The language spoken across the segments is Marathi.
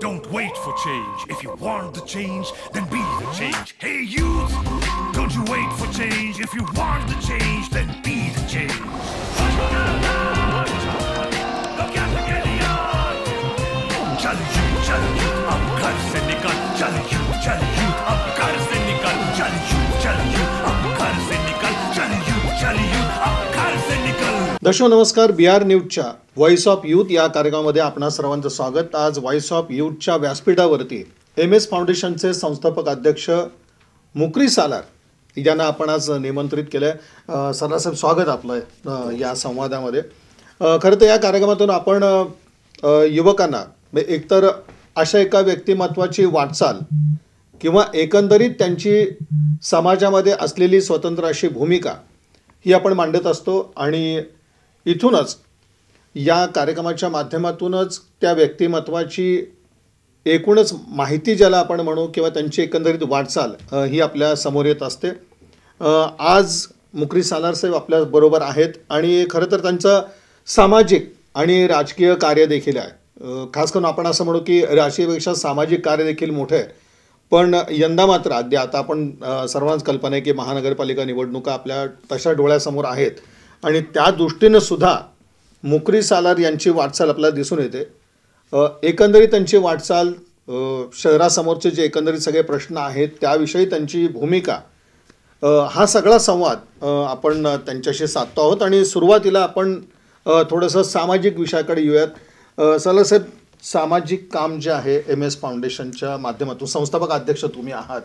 Don't wait for change. If you want the change, then be the change. Hey, youth, don't you wait for change. If you want the change, then be the change. दशो नमस्कार बी आर न्यूजच्या व्हॉइस ऑफ यूथ या कार्यक्रमामध्ये आपणा सर्वांचं स्वागत. आज व्हॉइस ऑफ यूथच्या व्यासपीठावरती एम एस फाउंडेशनचे संस्थापक अध्यक्ष मुकरी सालार यांना आपण आज निमंत्रित केलं आहे सरासर स्वागत आपलं आहे या संवादामध्ये. खरं तर या कार्यक्रमातून आपण युवकांना म्हणजे एकतर अशा एका व्यक्तिमत्वाची वाटचाल किंवा एकंदरीत त्यांची समाजामध्ये असलेली स्वतंत्र अशी भूमिका ही आपण मांडत असतो आणि इथूनच या कार्यक्रमाच्या माध्यमातूनच त्या व्यक्तिमत्वाची एकूणच माहिती ज्याला आपण म्हणू किंवा त्यांची एकंदरीत वाटचाल ही आपल्यासमोर येत असते. आज मुकरी सालारसाहेब आपल्याबरोबर आपल्या बरोबर आहेत आणि खरं तर त्यांचं सामाजिक आणि राजकीय कार्य देखील आहे. खास करून आपण असं म्हणू की राजकीयपेक्षा सामाजिक कार्य देखील मोठं आहे. पण यंदा मात्र अद्या आता आपण सर्वांच कल्पना आहे की महानगरपालिका निवडणुका आपल्या तशा डोळ्यासमोर आहेत. आणि त्या दृष्टीनं सुद्धा मुकरी सालार यांची वाटचाल आपल्याला दिसून येते. एकंदरीत त्यांची वाटचाल शहरासमोरचे जे एकंदरीत सगळे प्रश्न आहेत त्याविषयी त्यांची भूमिका हा सगळा संवाद आपण त्यांच्याशी साधतो आहोत. आणि सुरुवातीला आपण थोडंसं सामाजिक विषयाकडे येऊयात. अ, सला साहेब सामाजिक काम जे आहे एम एस फाउंडेशनच्या माध्यमातून संस्थापक अध्यक्ष तुम्ही आहात.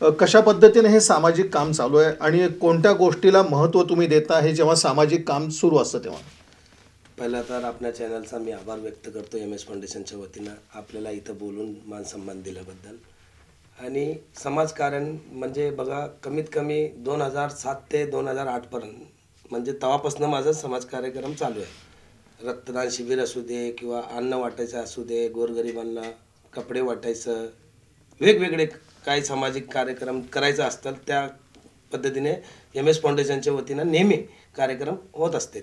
कशा पद्धतीने हे सामाजिक काम चालू आहे आणि कोणत्या गोष्टीला महत्त्व तुम्ही देता हे जेव्हा सामाजिक काम सुरू असतं तेव्हा? पहिला तर आपल्या चॅनलचा मी आभार व्यक्त करतो एम एस फाउंडेशनच्या वतीनं आपल्याला इथं बोलून मान सन्मान दिल्याबद्दल. आणि समाजकारण म्हणजे बघा कमीत कमी दोन हजार सात ते दोन हजार आठपर्यंत म्हणजे तेव्हापासून माझा समाज कार्यक्रम चालू आहे. रक्तदान शिबिर असू दे किंवा अन्न वाटायचं असू दे गोरगरिबांना कपडे वाटायचं वेगवेगळे काही सामाजिक कार्यक्रम करायचं असतात त्या पद्धतीने एम एस फाउंडेशनच्या वतीनं नेहमी कार्यक्रम होत असते.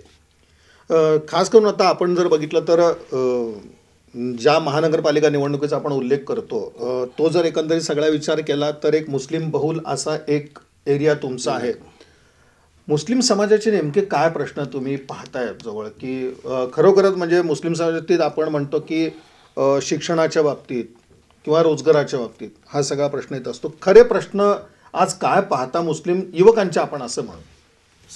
खास करून आता आपण जर बघितलं तर ज्या महानगरपालिका निवडणुकीचा आपण उल्लेख करतो तो जर एकंदरीत सगळा विचार केला तर एक मुस्लिम बहुल असा एक एरिया तुमचा आहे. मुस्लिम समाजाचे नेमके काय प्रश्न तुम्ही पाहताय जवळ? की खरोखरच म्हणजे मुस्लिम समाजातील आपण म्हणतो की शिक्षणाच्या बाबतीत किंवा रोजगाराच्या बाबतीत? हा सगळा प्रश्न येत असतो. खरे प्रश्न आज काय पाहता मुस्लिम युवकांचे आपण असं म्हणू.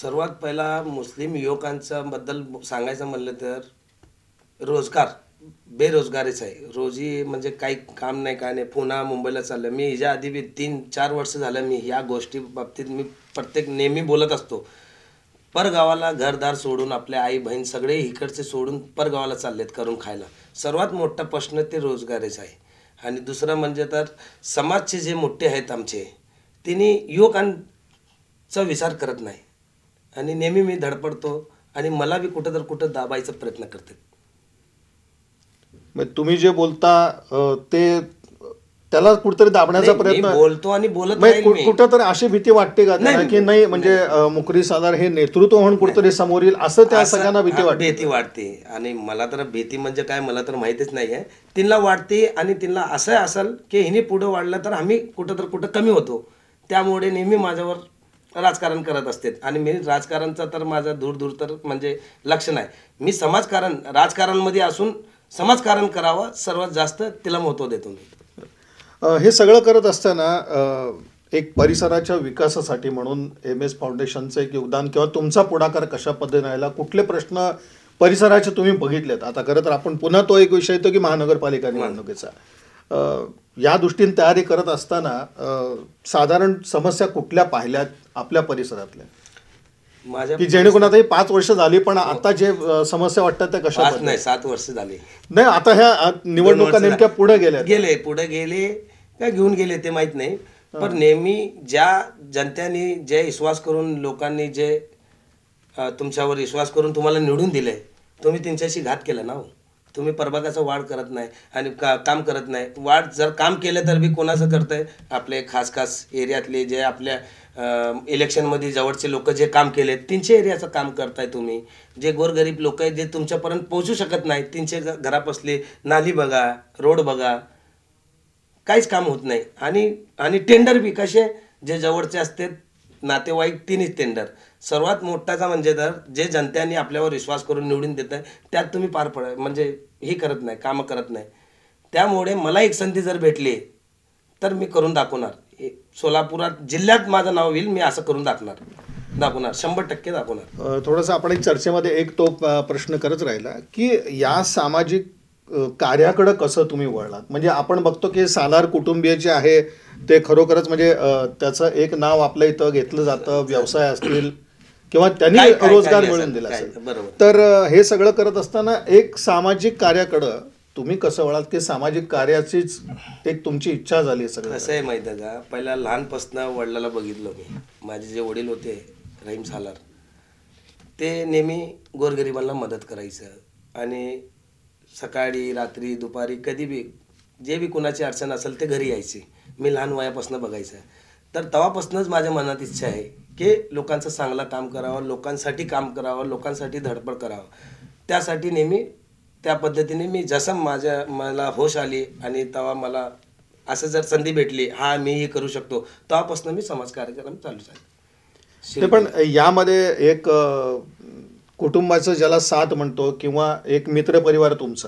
सर्वात पहिला मुस्लिम युवकांच्या बद्दल सांगायचं म्हणलं तर रोजगार बेरोजगारीच आहे. रोजी म्हणजे काही काम नाही काय नाही. पुन्हा मुंबईला चाललं मी ह्याच्या आधी बी तीन चार वर्ष झालं मी ह्या गोष्टी बाबतीत मी प्रत्येक नेहमी बोलत असतो. परगावाला घरदार सोडून आपले आई बहीण सगळे इकडचे सोडून परगावाला चाललेत करून खायला. सर्वात मोठा प्रश्न ते रोजगारीच आहे. आणि दुसरं म्हणजे तर समाजचे जे मोठे आहेत आमचे त्यांनी युवकांचा विचार करत नाही. आणि नेहमी मी धडपडतो आणि मला बी कुठं तर कुठं दाबायचा प्रयत्न करते. मग तुम्ही जे बोलता ते त्याला कुठतरी दाबण्याचा नाही, मी प्रयत्न बोलतो आणि बोलत म्हणजे राहील कु- मी. कुठंतरी अशी भीती वाटते का त्यांना नाही, की नाही म्हणजे मुकरी सालार हे नेतृत्व म्हणून कुठतरी समोर येईल असं त्या सगळ्यांना भीती वाटते. भीती वाटते. आणि मला तर भीती म्हणजे काय मला तर माहितीच नाही आहे. तिला वाटते आणि तिला असं असेल की हिने पुढं वाढलं तर आम्ही कुठं तर कुठं कमी होतो. त्यामुळे नेहमी माझ्यावर राजकारण करत असते. आणि मी राजकारणचा तर माझा दूर दूर तर म्हणजे लक्ष नाही. मी समाजकारण राजकारणमध्ये असून समाजकारण करावं सर्वात जास्त तिला महत्त्व देतो मी. हे सगळं करत असताना एक परिसराच्या विकासासाठी म्हणून एम एस फाउंडेशनचं एक योगदान किंवा तुमचा पुढाकार कशा पद्धतीने राहिला कुठले प्रश्न परिसराचे तुम्ही बघितलेत? आता खरं तर आपण पुन्हा तो एक विषय येतो की महानगरपालिका निवडणुकीचा. या दृष्टीने तयारी करत असताना साधारण समस्या कुठल्या पाहिल्यात आपल्या परिसरातल्या? माझ्या की जेणेकरून आता ही पाच वर्ष झाली पण आता जे अ, समस्या वाटतात त्या कशा पाच? नाही सात वर्ष झाली. नाही आता ह्या अ, निवडणुका नेमक्या पुढे गेल्या गेले पुढे गेले का घेऊन गेले ते माहीत नाही. पण नेहमी ज्या जनतेने जे विश्वास करून लोकांनी जे अं, तुमच्यावर विश्वास करून तुम्हाला निवडून दिले तुम्ही त्यांच्याशी घात केला ना हो. तुम्ही प्रभागाचा वाढ करत नाही आणि का काम करत नाही. वाढ जर काम केलं तर बी कोणाचं करतंय? आपले खास खास एरियातले जे आपल्या इलेक्शनमध्ये जवळचे लोक जे काम केले तीनशे एरियाचं काम करताय तुम्ही. जे गोरगरीब लोक आहेत जे तुमच्यापर्यंत पोहोचू शकत नाहीत तीनशे घ- नाली बघा रोड बघा काहीच काम होत नाही. आणि आणि टेंडर बी कसे जे जवळचे असते नातेवाईक तिन्ही टेंडर सर्वात मोठाचा म्हणजे तर जे जनतेने आपल्यावर विश्वास करून निवडून देत आहे त्यात तुम्ही पार पड म्हणजे हे करत नाही कामं करत नाही. त्यामुळे मला एक संधी जर भेटली तर मी करून दाखवणार. सोलापुरात जिल्ह्यात माझं नाव येईल मी असं करून दाखवणार. दाखवणार शंभर टक्के दाखवणार. थोडंसं आपण एक चर्चेमध्ये एक तो प्रश्न करत राहिला की या सामाजिक कार्याकडं कसं तुम्ही वळलात? म्हणजे आपण बघतो की सालार कुटुंबीय जे आहे ते खरोखरच म्हणजे त्याचं एक नाव आपल्या इथं घेतलं जातं व्यवसाय असतील किंवा त्यांनी रोजगार मिळवून असेल, दिला असेल. तर हे सगळं करत असताना एक सामाजिक कार्याकडं तुम्ही कसं वळाल? की सामाजिक कार्याचीच एक तुमची इच्छा झाली सगळं कसं आहे माहीत आहे का? पहिला लहानपासनं वडिलाला बघितलं मी. माझे जे वडील होते रहीम सालार ते नेहमी गोरगरिबांना मदत करायचं. आणि सकाळी रात्री दुपारी कधी बी जे बी कुणाची अडचण असेल ते घरी यायचे. मी लहान वयापासून बघायचं. तर तेव्हापासूनच माझ्या मनात इच्छा आहे की लोकांचं चांगलं काम करावं लोकांसाठी काम करावं लोकांसाठी धडपड करावं. त्यासाठी नेहमी त्या पद्धतीने मी जसं माझ्या मला होश आली आणि तेव्हा मला असं जर संधी भेटली हा मी हे करू शकतो तेव्हापासून मी समाज कार्यक्रम चालू ते पण यामध्ये एक कुटुंबाचं ज्याला साथ म्हणतो किंवा एक मित्रपरिवार तुमचा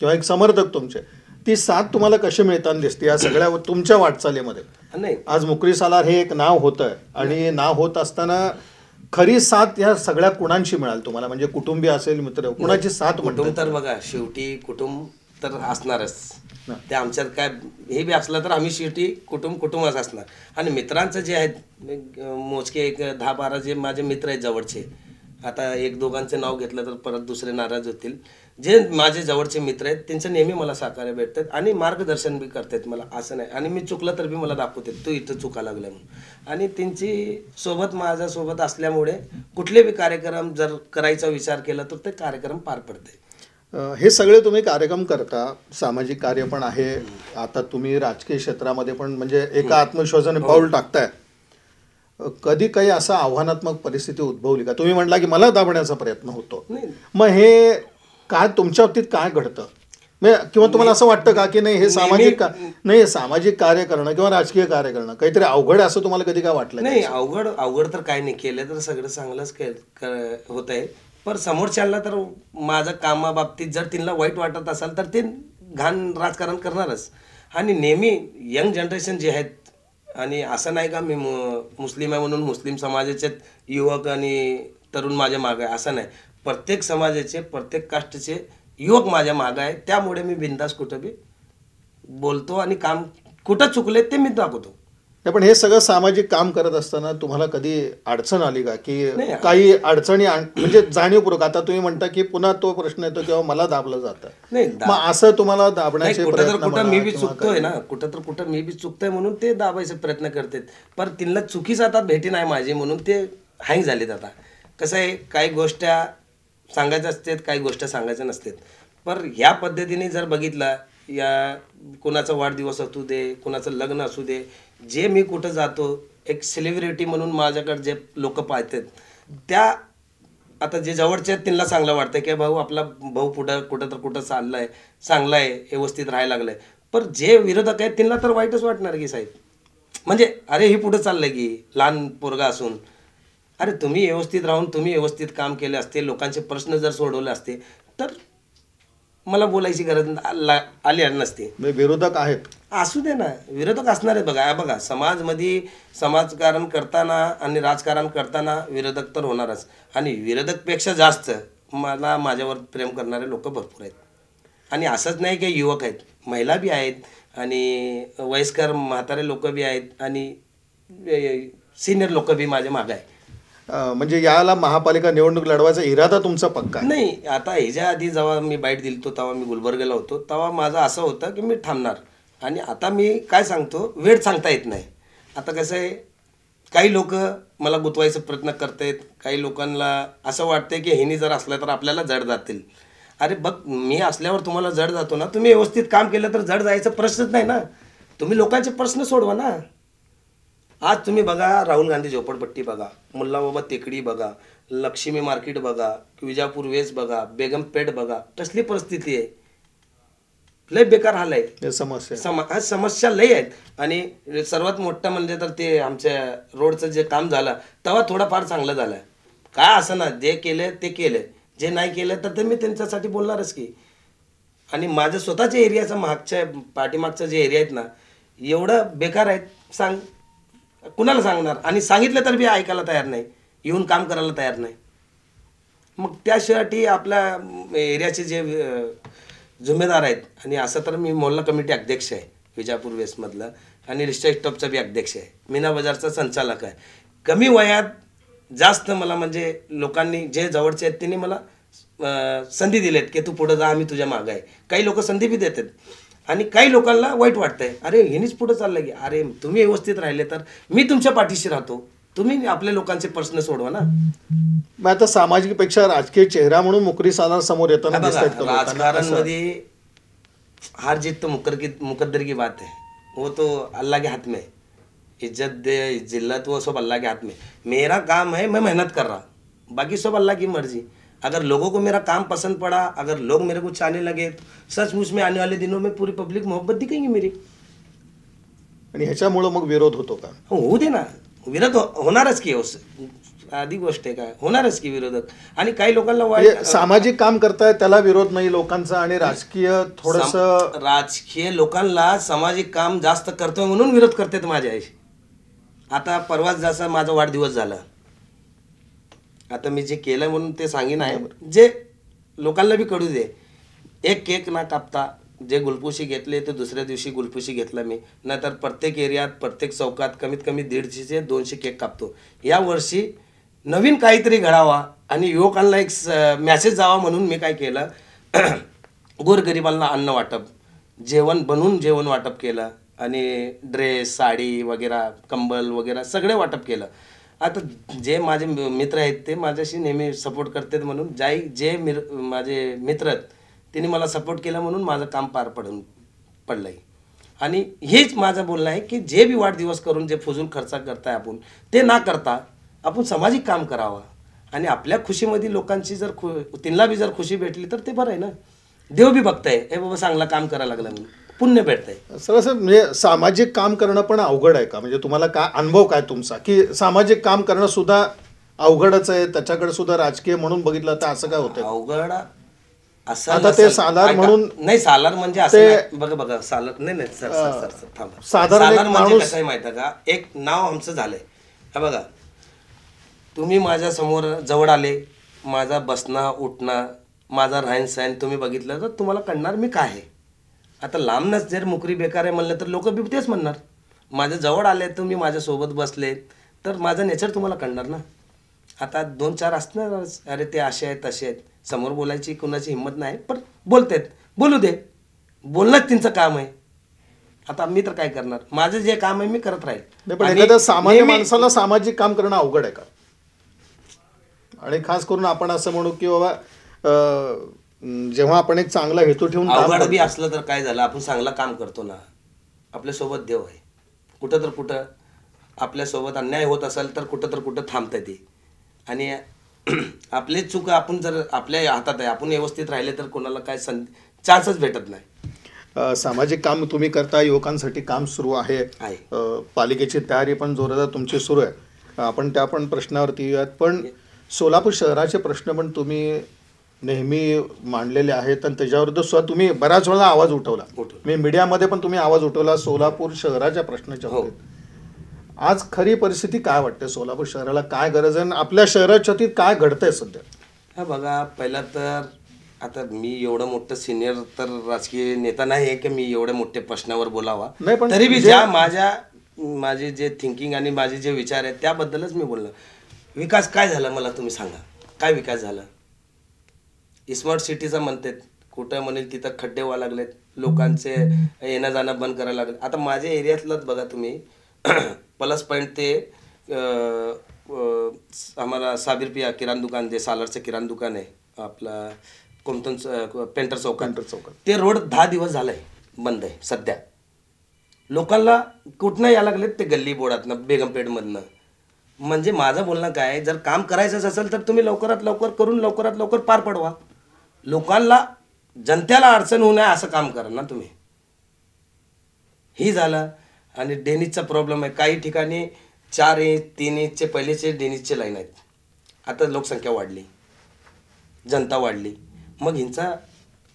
किंवा एक समर्थक तुमचे ती साथ तुम्हाला कशी मिळताना दिसते? या सगळ्या तुमच्या वाटचालीमध्ये. नाही. आज मुकरी सालार हे एक नाव होतं आणि नाव होत असताना खरी साथ या सगळ्या कुणांशी मिळाल तुम्हाला? म्हणजे कुटुंबीय असेल मित्र कुणाची साथ कुटुंब म्हणतो तर बघा शेवटी कुटुंब तर असणारच. ते आमच्यात काय हे बी असलं तर आम्ही शेवटी कुटुंब कुटुंबच असणार. आणि मित्रांचं जे आहेत अं, मोजके एक दहा बारा जे माझे मित्र आहेत जवळचे आता एक दोघांचं नाव घेतलं तर परत दुसरे नाराज होतील. जे माझे जवळचे मित्र आहेत त्यांचं नेहमी मला सहकार्य भेटतात आणि मार्गदर्शन बी करतात मला असं नाही. आणि मी चुकलं तर बी मला दाखवतात तू इथं चुका लागला म्हणून. आणि त्यांची सोबत माझ्यासोबत असल्यामुळे कुठले बी कार्यक्रम जर करायचा विचार केला तर ते कार्यक्रम पार पडते. हे सगळे तुम्ही कार्यक्रम करता सामाजिक कार्य पण आहे. आता तुम्ही राजकीय क्षेत्रामध्ये पण म्हणजे एका आत्मविश्वासाने पाऊल टाकताय. अ, कधी काही असं आव्हानात्मक परिस्थिती उद्भवली का? तुम्ही म्हटला की मला दाबण्याचा प्रयत्न होतो. मग हे काय तुमच्या बाबतीत काय घडतं? म्हणजे किंवा तुम्हाला असं वाटतं का की नाही हे सामाजिक नाही सामाजिक कार्य करणं किंवा राजकीय कार्य करणं काहीतरी अवघड असं तुम्हाला कधी काय वाटलं नाही अवघड अवघड तर काय नाही. केलं तर सगळं चांगलंच होत आहे पण समोरच्याला तर माझं कामाबाबतीत जर त्यांना वाईट वाटत असेल तर ते घाण राजकारण करणारच. आणि नेहमी यंग जनरेशन जे आहेत आणि असं नाही का मी मु- मुस्लिम आहे म्हणून मुस्लिम समाजाचे युवक आणि तरुण माझ्या मागं आहे असं नाही. प्रत्येक समाजाचे प्रत्येक कास्टचे युवक माझ्या मागं आहे त्यामुळे मी बिंदास कुठं बी बोलतो आणि काम कुठं चुकले ते मी दाखवतो. नाही, पण हे सगळं सामाजिक काम करत असताना तुम्हाला कधी अडचण आली का? की. काही अडचणी म्हणजे जाणीवपूर्वक आता तुम्ही म्हणता की पुन्हा तो प्रश्न येतो किंवा मला दाबलं जातं. मग असं तुम्हाला दाबण्याचे कुठं मी बी चुकतोय ना कुठं तर कुठं मी बी चुकतोय म्हणून ते दाबायचे प्रयत्न करतात. पण तिला चुकीच आता भेटी नाही माझी म्हणून ते हँग झालेत आता. कसं आहे काही गोष्टी सांगायच्या असतात काही गोष्टी सांगायच्या नसतात. पण ह्या पद्धतीने जर बघितला या कुणाचा वाढदिवस असू दे कुणाचं लग्न असू दे जे मी कुठं जातो एक सेलिब्रिटी म्हणून माझ्याकडे जे लोक पाहतात त्या आता जे जवळचे आहेत त्यांना चांगलं वाटतं की भाऊ आपला भाऊ पुढं कुठं तर कुठं चाललाय चांगला आहे व्यवस्थित राहायला आहे पण जे विरोधक आहेत त्यांना तर वाईटच वाटणार की साहेब. म्हणजे अरे हे पुढं चाललंय की लहान पोरगा असून. अरे तुम्ही व्यवस्थित राहून तुम्ही व्यवस्थित काम केले असते लोकांचे प्रश्न जर सोडवले असते तर मला बोलायची गरज ला- आली नसते. म्हणजे विरोधक आहेत. असू दे ना. विरोधक असणार आहे बघा. बघा समाजमध्ये समाजकारण करताना आणि राजकारण करताना विरोधक तर होणारच. आणि विरोधकपेक्षा जास्त मला माझ्यावर प्रेम करणारे लोक भरपूर आहेत. आणि असंच नाही की युवक आहेत. महिला बी आहेत आणि वयस्कर म्हातारे लोक बी आहेत आणि सिनियर लोक बी माझ्या मागं आहे म्हणजे याला महापालिका निवडणूक लढवायचा इरादा तुमचा पक्का नाही आता ह्याच्या आधी जेव्हा मी बाईट दिलतो तेव्हा मी गुलबर्गला होतो तेव्हा माझं असं होतं की मी थांबणार. आणि आता मी काय सांगतो वेळ सांगता येत नाही. आता कसं आहे काही लोक मला गुतवायचा प्रयत्न करतायत काही लोकांना असं वाटतंय की ह्यानी जर असलं तर आपल्याला जड जातील. अरे बघ मी असल्यावर तुम्हाला जड जातो ना तुम्ही व्यवस्थित काम केलं तर जड जायचा प्रश्नच नाही ना. तुम्ही लोकांचे प्रश्न सोडवा ना. आज तुम्ही बघा राहुल गांधी झोपडपट्टी बघा मुल्लाबाबा टेकडी बघा लक्ष्मी मार्केट बघा विजापूर वेस बघा बेगमपेठ बघा कसली परिस्थिती आहे. लय बेकार हाल आहे हे समस्या. सम समस्या लय आहेत. आणि सर्वात मोठं म्हणजे तर ते आमच्या रोडचं जे काम झालं तेव्हा थोडंफार चांगलं झालं. काय असं ना जे केलं ते केलं. जे नाही केलं तर ते मी त्यांच्यासाठी बोलणारच की. आणि माझं स्वतःच्या एरियाचं मागच्या पाठीमागचं जे एरिया आहेत ना एवढं बेकार आहेत सांग कुणाला सांगणार? आणि सांगितलं तर बी ऐकायला तयार नाही. येऊन काम करायला तयार नाही. मग त्यासाठी आपल्या एरियाचे जे जुमेदार आहेत. आणि असं तर मी मोहल्ला कमिटी अध्यक्ष आहे विजापूर वेस्टमधलं आणि रिक्षा स्टॉपचा बी अध्यक्ष आहे. मीना बाजारचा संचालक आहे. कमी वयात जास्त मला म्हणजे लोकांनी जे जवळचे आहेत त्यांनी मला संधी दिलेत की तू पुढं जा आम्ही तुझ्या मागं आहे. काही लोक संधी बी देतात. आणि काही लोकांना वाईट वाटतंय. अरे हिनीच पुढं चाललं की अरे तुम्ही व्यवस्थित राहिले तर मी तुमच्या पाठीशी राहतो. तुम्ही आपल्या लोकांचे प्रश्न सोडवा ना. मग आता सामाजिकपेक्षा राजकीय चेहरा म्हणून मुकरी सालार समोर येताना बघा, दिसत आहेत का लोकांना? राजकारण असं- मध्ये हार जीत तो मुकर की मुकद्दर की बात है वो तो अल्लाह के हाथ में है. इज्जत दे जिल्लत वो सब अल्लाह के हाथ में मेरा काम है मैं मेहनत कर रहा बाकी सब अल्लाह की मर्जी. अगर लोगों को मेरा काम पसंद पड़ा अगर लोग मेरे को चाहने लगे सचमुच में आने वाले दिनों में पूरी पब्लिक मोहब्बत दिखेंगी मेरी. आणि ह्याच्यामुळं मग विरोध होतो का? हो, होऊ दे ना. विरोध होणारच की आधी गोष्ट आहे काय होणारच की विरोधक. आणि काही लोकांना म्हणजे वाईट सामाजिक काम करताय त्याला विरोध नाही लोकांचा आणि राजकीय थोडस राजकीय लोकांना सामाजिक काम जास्त करतोय म्हणून विरोध करतात माझ्या आईशी. आता परवाच जसा माझा वाढदिवस झाला. आता मी जे केलं म्हणून ते सांगेन आहे. जे लोकांना बी कळू दे. एक केक ना कापता जे गुलपुशी घेतले ते दुसऱ्या दिवशी गुलपुशी घेतला मी. नाहीतर प्रत्येक एरियात प्रत्येक चौकात कमीत कमी दीडशे दोनशे केक कापतो. या वर्षी नवीन काहीतरी घडावा आणि युवकांना एक मॅसेज जावा म्हणून मी काय केलं? गोरगरिबांना अन्न वाटप. जेवण बनवून जेवण वाटप केलं आणि ड्रेस साडी वगैरे कंबल वगैरे सगळे वाटप केलं. आता जे माझे मित्र आहेत ते माझ्याशी नेहमी सपोर्ट करतात म्हणून जाई जे मिर माझे मित्र आहेत त्यांनी मला सपोर्ट केला म्हणून माझं काम पार पडून पडलं आहे आणि हेच माझं बोलणं आहे की जे बी वाढदिवस करून जे फुजूल खर्च करताय आपण ते ना करता आपण सामाजिक काम करावं. आणि आपल्या खुशीमध्ये लोकांची जर खु त्यांना बी जर खुशी भेटली तर ते बरं आहे ना. देव बी बघताय हे बाबा चांगलं काम करायला लागलं म्हणून. पुण्य भेटतंय. सरळ म्हणजे सामाजिक काम करणं पण अवघड आहे का? म्हणजे तुम्हाला काय अनुभव काय तुमचा? की सामाजिक काम करणं सुद्धा अवघडच आहे त्याच्याकडे सुद्धा राजकीय म्हणून बघितलं तर असं काय होतं अवघड असं आता ते नसेल. सालार ऐका, म्हणून- नाही सालार म्हणजे असं नाही. बघा बघा सालार नाही नाही सर सर सर सर थांबा. साधारण एक सालार म्हणजे माणूस- कसं आहे माहिती आहे का? एक नाव आमचं झालंय. हा बघा. तुम्ही माझ्यासमोर जवळ आले माझा बसणं उठणं माझा राहण सहन तुम्ही बघितलं तर तुम्हाला कळणार मी काय आहे. आता लांबनच जर मुकरी बेकार आहे म्हणलं तर लोक बी तेच म्हणणार. माझ्या जवळ आले तुम्ही माझ्यासोबत बसले तर माझं नेचर तुम्हाला कळणार ना? आता दोन चार असणारच अरे ते असे आहेत तसे आहेत. समोर बोलायची कुणाची हिंमत नाही पण बोलतात. बोलू दे. बोलणंच त्यांचं काम आहे. आता मी तर काय करणार? माझं जे काम आहे मी करत राहील. नाही पण आणि एखाद्या सामान्य नेहमी- माणसाला सामाजिक काम करणं अवघड आहे का? आणि खास करून आपण असं म्हणू की बाबा अं, जेव्हा आपण एक चांगला हेतू ठेवून काम अवघड बी करतो, असलं तर काय झालं? आपण चांगलं काम करतो ना. आपल्यासोबत देव आहे. कुठं तर कुठं आपल्यासोबत अन्याय होत असेल तर कुठं तर कुठं थांबतं ते. आणि आपली चूक आपण जर आपल्या हातात आहे आपण व्यवस्थित राहिले तर कोणाला काय सं चान्सच भेटत नाही अं, सामाजिक काम तुम्ही करता युवकांसाठी काम सुरू आहे आहे. अं, पालिकेची तयारी पण जोरदार तुमची सुरू आहे आपण त्या पण प्रश्नावरती येऊयात पण सोलापूर शहराचे प्रश्न पण तुम्ही नेहमी मांडलेले आहेत आणि त्याच्याविरुद्ध सुद्धा तुम्ही बऱ्याच वेळा आवाज उठवला उठवला. मी मीडियामध्ये पण तुम्ही आवाज उठवला सोलापूर शहराच्या प्रश्नाच्या हो. बाबतीत आज खरी परिस्थिती काय वाटते सोलापूर शहराला? काय गरज आहे? आणि आपल्या शहराच्या बाबतीत काय घडतंय सध्या? हा बघा पहिला तर आता मी एवढं मोठं सिनियर तर राजकीय नेता नाही आहे की मी एवढ्या मोठ्या प्रश्नावर बोलावा. नाही, पण तरी बी जे- ज्या माझ्या माझे जे थिंकिंग आणि माझे जे विचार आहेत त्याबद्दलच मी बोललो विकास काय झाला मला तुम्ही सांगा. काय विकास झाला? स्मार्ट सिटीचा म्हणतात. कुठं म्हणेल तिथं खड्डे व्हायला लागलेत. लोकांचे येणं जाणं बंद करायला लागले आता माझ्या एरियातलंच बघा तुम्ही. प्लस पॉईंट ते आम्हाला साबिर पिया किराण दुकान जे सालरचं किराण दुकान आहे. आपला कोमतून पेंटर चौकात. पेंटर चौकात. ते रोड दहा दिवस झालंय बंद आहे सध्या. लोकांना कुठनं यायला लागलेत ते गल्ली बोर्डातनं बेगमपेठमधनं. म्हणजे माझं बोलणं काय आहे, जर काम करायचंच असेल तर तुम्ही लवकरात लवकर करून लवकरात लवकर पार पडवा. लोकांना जनतेला अडचण होऊ नये असं काम करा ना तुम्ही. ही झालं. आणि डेनिजचा प्रॉब्लेम आहे. काही ठिकाणी चार इंच तीन इंचचे पहिलेचे डेनिजचे लाईन आहेत. आता लोकसंख्या वाढली. जनता वाढली. मग हिंचा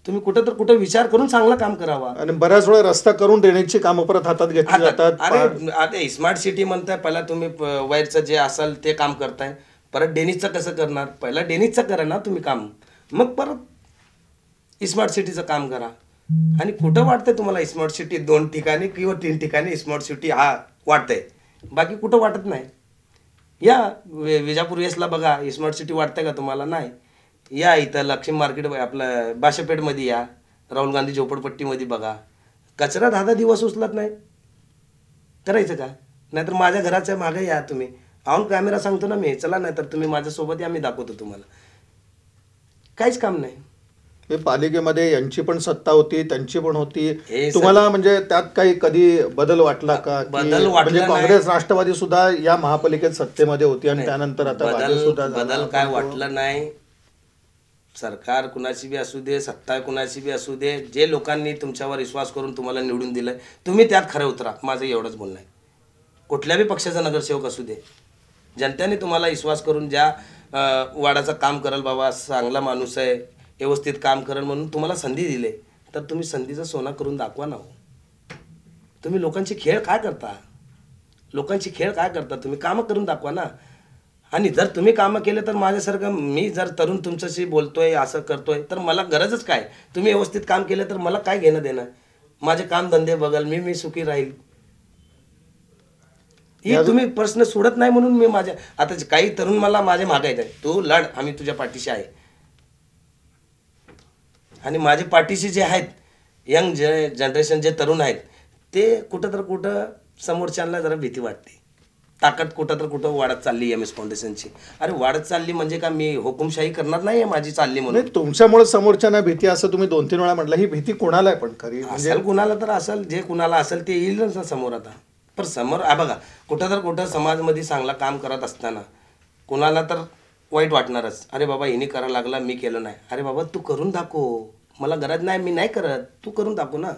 तुम्ही कुठं तर कुठं विचार करून चांगलं काम करावा. आणि बऱ्याच वेळा रस्ता करून देण्याची कामं परत हातात घेतली जातात. अरे आता स्मार्ट सिटी म्हणताय पहिला तुम्ही वायरचं जे असाल ते काम करताय. परत डेनिजचं कसं करणार? पहिला डेनिजचं करा ना तुम्ही काम. मग परत स्मार्ट सिटीचं काम करा. आणि कुठं वाटतंय तुम्हाला स्मार्ट सिटी दोन ठिकाणी किंवा तीन ठिकाणी स्मार्ट सिटी हा वाटतंय? बाकी कुठं वाटत नाही. या विजापूर वेसला बघा स्मार्ट सिटी वाटतंय का तुम्हाला? नाही. या इथं लक्ष्मी मार्केट आपलं बाशापेठमध्ये या. राहुल गांधी झोपडपट्टीमध्ये बघा. कचरा दहा दहा दिवस उचलत नाही. करायचं का? नाहीतर माझ्या घराच्या मागे या तुम्ही. ऑन कॅमेरा सांगतो ना मी. चला नाही तर तुम्ही माझ्यासोबत या मी दाखवतो तुम्हाला. काहीच काम नाही. हे पालिकेमध्ये यांची पण सत्ता होती त्यांची पण होती. हे तुम्हाला म्हणजे त्यात काही कधी बदल वाटला का? की बदल वाटला म्हणजे नाही. काँग्रेस राष्ट्रवादी सुद्धा या महापालिकेत सत्तेमध्ये होती आणि त्यानंतर आता भाजप बदल सुद्धा झाला. बदल काय वाटलं नाही. सरकार कुणाची बी असू दे सत्ता कुणाची बी असू दे जे लोकांनी तुमच्यावर विश्वास करून तुम्हाला निवडून दिलंय तुम्ही त्यात खरं उतरा. माझं एवढंच बोलणं आहे. कुठल्या बी पक्षाचा नगरसेवक असू दे. जनतेने तुम्हाला विश्वास करून ज्या अं, वाडाचं काम करल बाबा चांगला माणूस आहे व्यवस्थित काम करल म्हणून तुम्हाला संधी दिले. तर तुम्ही संधीचा सोना करून दाखवा ना हो. तुम्ही लोकांची खेळ काय करता? लोकांची खेळ काय करता? तुम्ही कामं करून दाखवा ना. आणि जर तुम्ही कामं केले तर माझ्यासारखं मी जर तरुण तुमच्याशी बोलतोय असं करतोय तर मला गरजच काय? तुम्ही व्यवस्थित काम केलं तर मला काय घेणं देणं? माझे काम धंदे बघल मी मी सुखी राहील. ही तुम्ही प्रश्न सोडत नाही म्हणून मी माझ्या आता काही तरुण मला माझे मागायचे तू लढ आम्ही तुझ्या पाठीशी आहे. आणि माझे पाठीशी जे आहेत यंग जे जनरेशन जे तरुण आहेत ते कुठं तर कुठं समोरच्यांना जरा भीती वाटते. ताकद कुठं तर कुठं वाढत चालली एम एस फाउंडेशनची अरे वाढत चालली म्हणजे का मी हुकुमशाही करणार नाही माझी चालली म्हणून? तुमच्यामुळे समोरच्यांना भीती असं तुम्ही दोन तीन वेळा म्हटलं. ही भीती कोणाला आहे पण खरी? म्हणजे असेल कुणाला तर असेल जे कुणाला असेल ते येईलच ना समोर आता. पण समोर आ बघा कुठं तर कुठं समाजमध्ये चांगलं काम करत असताना कुणाला तर वाईट वाटणारच. अरे बाबा हिने करायला लागला मी केलं नाही. अरे बाबा तू करून दाखव. मला गरज नाही मी नाही करत. तू करून दाखव ना.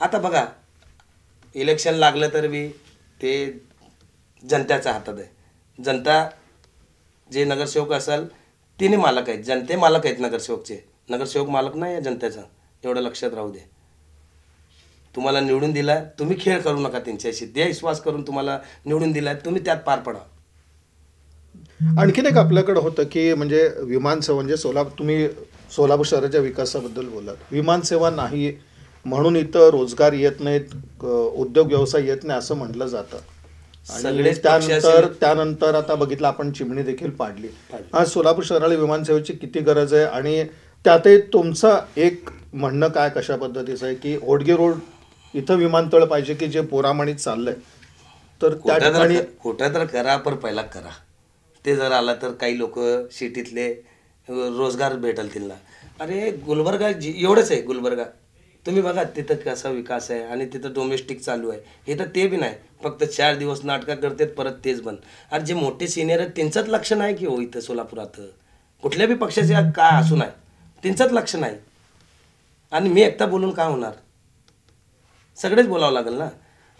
आता बघा इलेक्शन लागलं तर बी ते जनतेच्या हातात आहे. जनता जे नगरसेवक असेल तिने मालक आहेत. जनते मालक आहेत नगरसेवकचे. नगरसेवक मालक नाही आहे जनतेचा. एवढं लक्षात राहू दे. तुम्हाला निवडून दिला तुम्ही खेळ करू नका त्यांच्याशी. ते विश्वास करून तुम्हाला निवडून दिला तुम्ही त्यात पार पडा. आणखीन एक आपल्याकडे होतं की म्हणजे विमानसेवा म्हणजे सोलापूर तुम्ही सोलापूर शहराच्या विकासाबद्दल बोलात विमानसेवा नाही म्हणून इथं रोजगार येत नाहीत उद्योग व्यवसाय येत नाही असं म्हटलं जातं. आणि त्यानंतर त्यानंतर आता बघितलं आपण चिमणी देखील पाडली. आज सोलापूर शहराला विमानसेवेची किती गरज आहे? आणि त्यातही तुमचं एक म्हणणं काय कशा पद्धतीचं आहे की ओडगे रोड इथं विमानतळ पाहिजे की जे पोरामणीत चाललंय? तर त्या ठिकाणी कुठं तर करा पण पहिला करा. ते जर आला तर काही लोक सिटीतले रोजगार भेटल त्यांना. अरे गुलबर्गा जी एवढंच आहे गुलबर्गा. तुम्ही बघा तिथं कसा विकास आहे आणि तिथं डोमेस्टिक चालू आहे. हे तर ते बी नाही. फक्त चार दिवस नाटकं करतात परत तेच बंद. अरे जे मोठे सिनियर आहेत त्यांचंच लक्ष नाही की हो इथं सोलापुरात कुठल्या बी पक्षाचे काय असू नाही. त्यांचंच लक्ष नाही. आणि मी एकटा बोलून काय होणार? सगळेच बोलावं लागेल ना?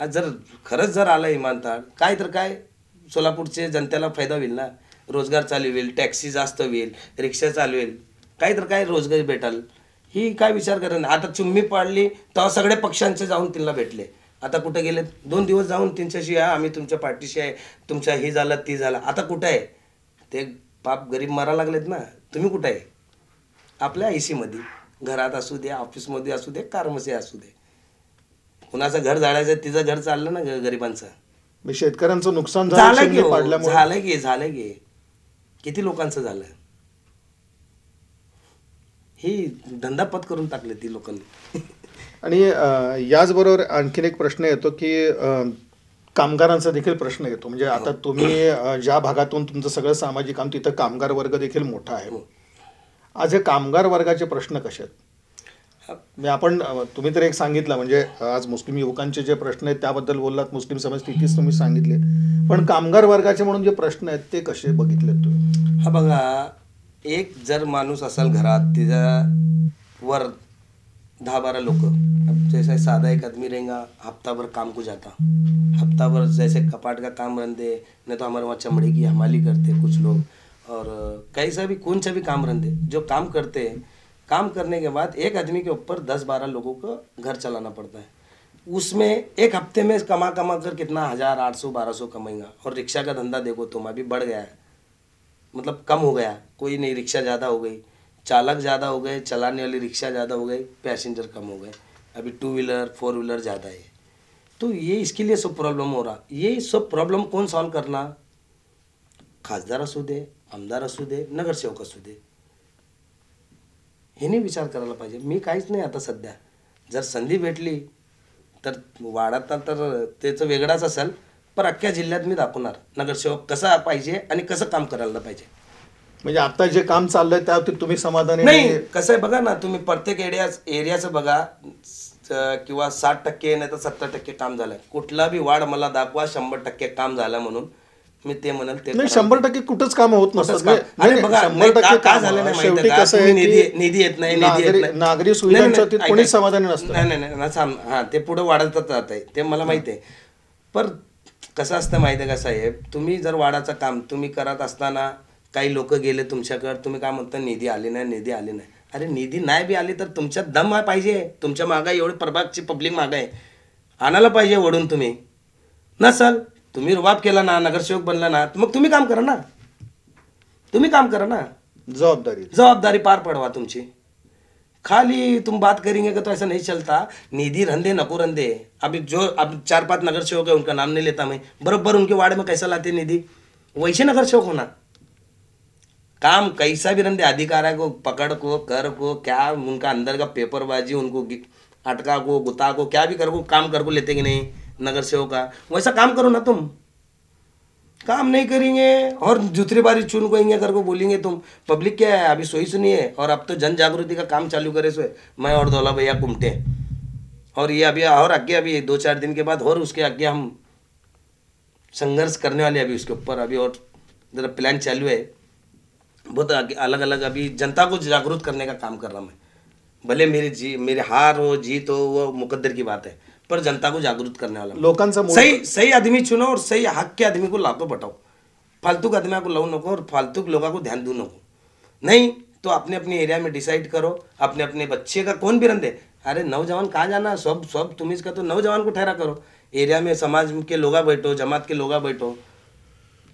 आज जर खरंच जर आलं इमानदार काय तर काय? सोलापूरचे जनतेला फायदा होईल ना? रोजगार चालू होईल टॅक्सी जास्त होईल रिक्षा चालू होईल. काही तर काय रोजगार भेटाल. ही काय विचार करा आता चुम्मी पाडली तेव्हा सगळ्या पक्षांचे जाऊन तिला भेटले. आता कुठे गेले? दोन दिवस जाऊन त्यांच्याशी या आम्ही तुमच्या पाठीशी आहे. तुमच्या ही झालं ती झालं. आता कुठं आहे? ते पाप गरीब मारा लागलेत ना. तुम्ही कुठं आहे? आपल्या आयसीमध्ये घरात असू दे ऑफिसमध्ये असू दे कारमध्ये असू दे. कुणाचं घर जाळायचं तिचं घर चाललं ना ग- गरिबांचं. म्हणजे शेतकऱ्यांचं नुकसान झालं झालं की हो, पाडल्यामुळे. झालं की झालं की. किती लोकांचं झालं? ही धंदापत करून टाकले ती लोकांनी. आणि अं, याचबरोबर आणखीन एक प्रश्न येतो की अं, कामगारांचा देखील प्रश्न येतो. म्हणजे आता तुम्ही अं, ज्या भागातून तुमचं सगळं सामाजिक काम तिथं कामगार वर्ग देखील मोठा आहे. आज हे कामगार वर्गाचे प्रश्न कसे आहेत? मी आपण तुम्ही तर एक सांगितलं म्हणजे आज मुस्लिम युवकांचे जे प्रश्न आहेत त्याबद्दल बोललात मुस्लिम समाज स्थितीच तुम्ही सांगितले. पण कामगार वर्गाचे म्हणून जे प्रश्न आहेत ते कसे बघितलेत तुम्ही? हा बघा एक जर माणूस असाल घरात तिच्या वर दहा बारा लोक जैसे साधा एक आदमी रहेगा हफ्ता भर काम को जाता. हफ्ता भर जैसे कपाट का काम रंदे नहीं तो हमारे वहाँ चमड़े की हमाली करते कुछ लोग और कैसा भी कौन सा भी काम रंदे जो काम करते हैं काम करने के बाद एक आदमी के ऊपर दस बारह लोगों का घर चलाना पड़ता है। उसमें एक हफ़्ते में कमा कमा कर कितना हज़ार, आठ सौ, बारह सौ कमाएगा। और रिक्शा का धंधा देखो तुम अभी बढ़ गया है। मतलब कम हो गया। कोई नहीं, रिक्शा ज़्यादा हो गई। चालक ज़्यादा हो गए, चलाने वाली रिक्शा ज़्यादा हो गई, पैसेंजर कम हो गए। अभी टू व्हीलर फोर व्हीलर ज़्यादा है। तो ये इसके लिए सब प्रॉब्लम हो रहा। ये सब प्रॉब्लम कौन सॉल्व करना? खासदार असू दे आमदार असू दे नगरसेवक असू दे ह्याने विचार करायला पाहिजे. मी काहीच नाही आता सध्या. जर संधी भेटली तर वाढाता तर त्याचं वेगळाच असेल पण अख्ख्या जिल्ह्यात मी दाखवणार. नगरसेवक कसा पाहिजे आणि कसं काम करायला पाहिजे. म्हणजे आता जे काम चाललंय त्या बाबतीत तुम्ही समाधानी नाही कसं आहे बघा ना तुम्ही प्रत्येक एरिया एरियाचं बघा स- किंवा साठ टक्के नाही तर सत्तर टक्के काम झालंय. कुठला बी वाढ मला दाखवा शंभर टक्के काम झालं म्हणून. मी ते म्हणेल ते नाही. शंभर टक्के कुठंच काम होत कुठंच नसतात काम. नाही, अरे बघा, शंभर नाही, टक्के का- काम. झालं नाही शेवटी माहिती का? कसं आहे तुम्ही की निधी- निधी येत नाही, निधी येत नागरी नाही. नागरी सुविधांच्या ऐका. समाधानी नसतं. नाही नाही नाही ना साम हां ते पुढं वाढतच जात आहे ते मला माहिती आहे. पर कसं असतं माहिती आहे का साहेब? तुम्ही जर वाढाचं काम तुम्ही करत असताना काही लोक गेले तुमच्याकडे तुम्ही काय म्हणता निधी आले नाही निधी आले नाही. अरे निधी नाही बी आली तर तुमच्यात दम आहे पाहिजे. तुमच्या मागं एवढी प्रभागची पब्लिक मागं आहे. आणायला पाहिजे ओढून तुम्ही. नसल? तुम्ही रुबाब केला ना नगरसेवक बनला ना तर मग तुम्ही काम करा ना. तुम्ही काम करा ना. जबाबदारी. जवाबदारी पार पड़वा तुमची. खाली तुम बात करेंगे कि तो ऐसा नहीं चलता. निधि रंदे नको रंदे अभी जो अब चार पाँच नगर सेवक है उनका नाम नहीं लेता मैं. बरोबर उनके वार्ड में कैसा लाते निधि? वैसे नगर सेवक होना. काम कैसा भी रंदे अधिकारा को पकड़ को कर को क्या उनका अंदर का पेपरबाजी उनको अटका को गुता को क्या भी कर को काम कर को लेते कि नहीं? नगर सेवक का वैसा काम करो ना तुम। काम नहीं करेंगे और दूसरी बारी चुन कोएँगे कर को बोलेंगे तुम पब्लिक क्या है? अभी सोई सुनी है और अब तो जन जागृति का काम चालू करे सो मैं और दौला भैया कुमटे और ये अभी, और आगे अभी, दो चार दिन के बाद और उसके आगे हम संघर्ष करने वाले अभी उसके ऊपर। अभी और जरा प्लान चालू है। बहुत अलग अलग अभी जनता को जागरूक करने का काम कर रहा हूँ मैं। भले मेरी जी, मेरे हार हो, जीत हो, वो मुकद्दर की बात है। पर जनता को जागरूक करने वाला मैं। लोकांचा मूळ- सही सही आदमी चुनो और सही हक के आदमी को लातो बटाओ फालतू आदमी को लाओ नको और फालतू लोगों को ध्यान दू नको नहीं तो अपने अपने एरिया में डिसाइड करो अपने अपने बच्चे का कौन भी रंदे अरे नौजवान कहाँ जाना? सब सब तुम इसका तो नौजवान को ठहरा करो। एरिया में समाज के लोगा बैठो जमात के लोगा बैठो।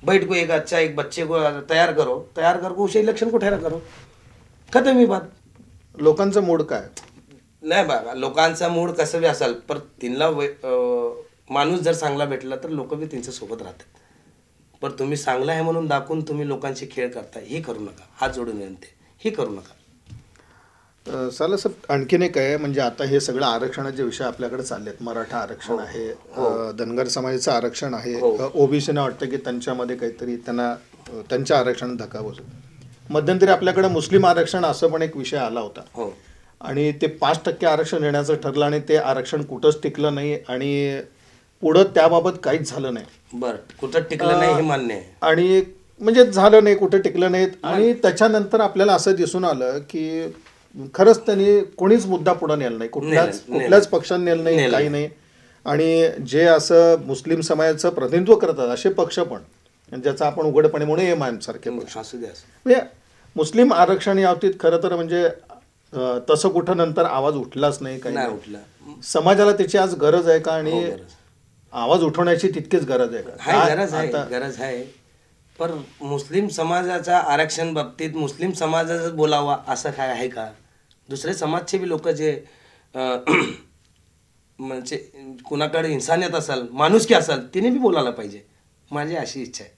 बैठ को एक अच्छा एक बच्चे को तैयार करो तैयार कर को उसे इलेक्शन को ठहरा करो। खत्म ही बात। लोकांचं मूड काय? नाही बघा लोकांचा मूड कसं बी असेल पण तिनला माणूस जर चांगला भेटला तर लोक बी त्यांच्यासोबत राहतात. पण तुम्ही चांगला आहे म्हणून दाखवून तुम्ही लोकांशी खेळ करता हे करू नका. हात जोडून विनंती. हे करू नका. साला सर आणखीन एक आहे म्हणजे आता हे सगळं आरक्षणाचे विषय आपल्याकडे चालले आहेत मराठा आरक्षण आहे अ, धनगर समाजाचं आरक्षण आहे. हो. ओबीसीने वाटतं की त्यांच्यामध्ये काहीतरी त्यांना त्यांच्या आरक्षण धक्का बसू. मध्यंतरी आपल्याकडे मुस्लिम आरक्षण असं पण एक विषय आला होता. हो. आणि ते पाच टक्के आरक्षण देण्याचं ठरलं आणि ते आरक्षण कुठंच टिकलं नाही आणि पुढं त्याबाबत काहीच झालं नाही. बर कुठं टिकलं नाही हे मान्य आहे. आणि म्हणजे झालं नाही कुठे टिकलं नाहीत. आणि त्याच्यानंतर आपल्याला असं दिसून आलं की खरंच त्यांनी कोणीच मुद्दा पुढे नेला नाही. कुठल्याच. कुठल्याच पक्षाने नेलं नाही. काही नाही. आणि जे असं मुस्लिम समाजाचं प्रतिनिधित्व करतात असे पक्ष पण ज्याचा आपण उघडपणे म्हणून एम आय एम सारखे पक्ष. असू द्या असू म्हणजे मुस्लिम आरक्षण या बाबतीत खरं तर म्हणजे अं, तसं कुठं नंतर आवाज उठलाच नाही काही नाही. उठलं. समाजाला त्याची आज गरज आहे का आणि हो. आवाज उठवण्याची तितकीच गरज आहे का? हाय गरज आहे गरज आहे. पण मुस्लिम समाजाच्या आरक्षण बाबतीत मुस्लिम समाजाचं बोलावा असं काय आहे का? दुसरे समाजचे बी लोक जे अं, म्हणजे कुणाकडे इन्सानियत असेल माणुसकी असेल तिने बी बोलायला पाहिजे. माझी अशी इच्छा आहे.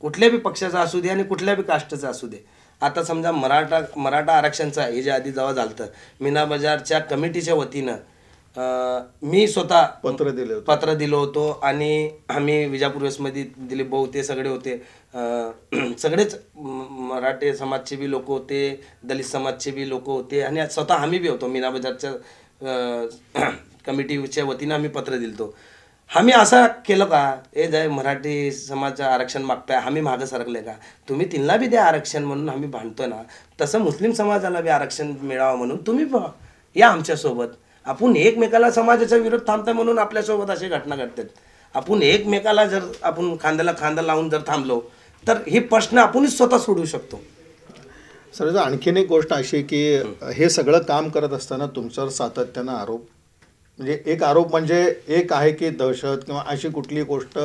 कुठल्या बी पक्षाचा असू दे आणि कुठल्या बी कास्टचा असू दे. आता समजा मराठा मराठा आरक्षणचा हे जे आधी जेव्हा झालं मीना बाजारच्या कमिटीच्या वतीनं अं, मी स्वतः पत्र दिले होते. पत्र दिलं होतो आणि आम्ही विजापूर वेस्टमध्ये दिलीप भाऊ ते सगळे होते. अं, सगळेच म- मराठी समाजचे बी लोक होते दलित समाजचे बी लोक होते आणि स्वतः आम्ही बी होतो. मीना बाजारच्या अं, कमिटीच्या वतीनं आम्ही पत्र दिलतो. आम्ही असं केलं का? ए जय मराठी समाज आरक्षण मागताय आम्ही मागं सरकले का? तुम्ही तिला बी द्या आरक्षण म्हणून आम्ही भांडतोय ना. तसं मुस्लिम समाजाला बी आरक्षण मिळावं म्हणून तुम्ही ब- या आमच्यासोबत आपण एकमेकाला समाजाच्या विरोध थांबताय म्हणून आपल्यासोबत अशी घटना घडतात. आपण एकमेकाला जर आपण खांद्याला खांदा लावून जर थांबलो तर हे प्रश्न आपणच स्वतः सोडवू शकतो. सर आणखीन एक गोष्ट अशी की हे सगळं काम करत असताना तुमच्यावर सातत्यानं आरोप म्हणजे एक आरोप म्हणजे एक आहे की दहशत किंवा अशी कुठली गोष्ट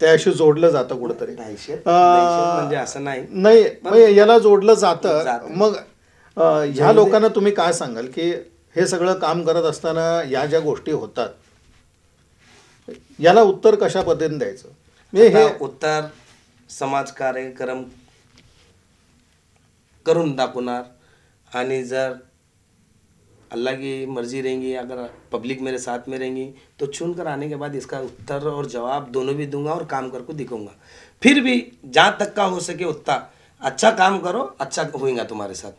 त्याशी जोडलं जातं कुठंतरी. म्हणजे असं नाही. नाही याला जोडलं जातं. मग ह्या लोकांना तुम्ही काय सांगाल की हे सगळं काम करत असताना या ज्या गोष्टी होतात याला उत्तर कशा पद्धतीने द्यायचं? म्हणजे हे उत्तर समाज कार्यक्रम करून दाखवणार आणि जर अल्लाह की मर्ज़ी रहेंगी, अगर पब्लिक मेरे साथ में रहेंगी तो चुन कर आने के बाद इसका उत्तर और जवाब दोनों भी दूँगा और काम करके दिखूँगा फिर भी जहाँ तक का हो सके उतना अच्छा काम करो अच्छा होएगा तुम्हारे साथ।